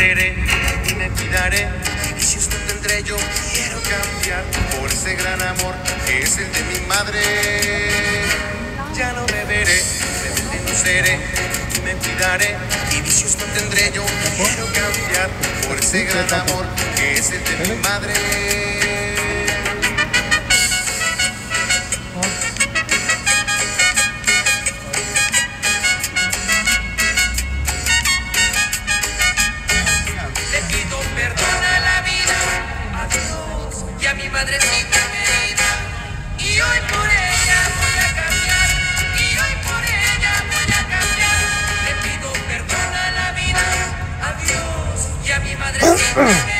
y me cuidaré. Y si usted tendré, yo quiero cambiar por ese gran amor que es el de mi madre. Ya no beberé, rebelde no seré y me cuidaré. Y vicios no tendré, yo quiero cambiar por ese gran amor que es el de mi madre. Madrecita querida, y hoy por ella voy a cambiar, y hoy por ella voy a cambiar. Le pido perdón a la vida, a Dios y a mi madrecita querida.